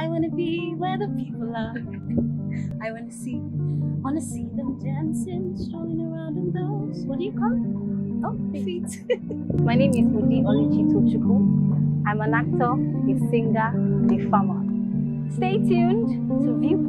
I wanna be where the people are. I wanna see, wanna see them dancing, strolling around in those. What do you call them? Oh, feet. My name is Odii Oluchi Tochukwu. I'm an actor, a singer, a farmer. Stay tuned to view.